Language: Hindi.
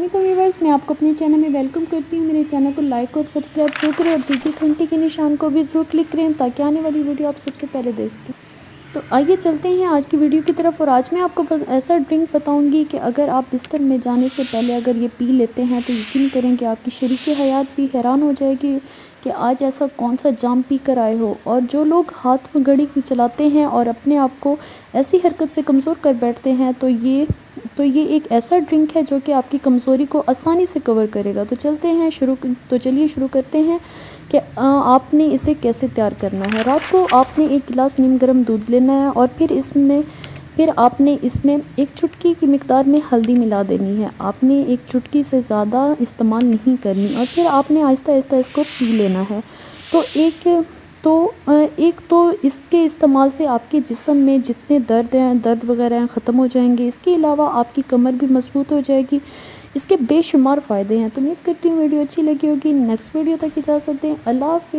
अस्सलाम वीवर्स मैं आपको अपने चैनल में वेलकम करती हूँ। मेरे चैनल को लाइक और सब्सक्राइब ज़रूर करें और देखिए घंटे के निशान को भी ज़रूर क्लिक करें ताकि आने वाली वीडियो आप सबसे पहले देख सकें। तो आइए चलते हैं आज की वीडियो की तरफ़ और आज मैं आपको ऐसा ड्रिंक बताऊँगी कि अगर आप बिस्तर में जाने से पहले अगर ये पी लेते हैं तो यकीन करें कि आपकी शरीक हयात भी हैरान हो जाएगी कि आज ऐसा कौन सा जाम पी कर आए हो। और जो लोग हाथ में घड़ी चलाते हैं और अपने आप को ऐसी हरकत से कमज़ोर कर बैठते हैं तो ये तो ये एक ऐसा ड्रिंक है जो कि आपकी कमज़ोरी को आसानी से कवर करेगा। तो चलते हैं शुरू तो चलिए शुरू करते हैं कि आपने इसे कैसे तैयार करना है। रात को आपने एक गिलास नीम गर्म दूध लेना है और फिर इसमें, फिर आपने इसमें एक चुटकी की मकदार में हल्दी मिला देनी है। आपने एक चुटकी से ज़्यादा इस्तेमाल नहीं करनी और फिर आपने आहिस्ता आहिस्ता इसको पी लेना है। तो एक तो एक तो इसके इस्तेमाल से आपके जिसम में जितने दर्द हैं, दर्द वगैरह हैं, ख़त्म हो जाएँगे। इसके अलावा आपकी कमर भी मज़बूत हो जाएगी। इसके बेशुमार फ़ायदे हैं। तो उम्मीद करती हूँ वीडियो अच्छी लगी होगी। नेक्स्ट वीडियो तक इजाज़त दें। अल्लाह हाफि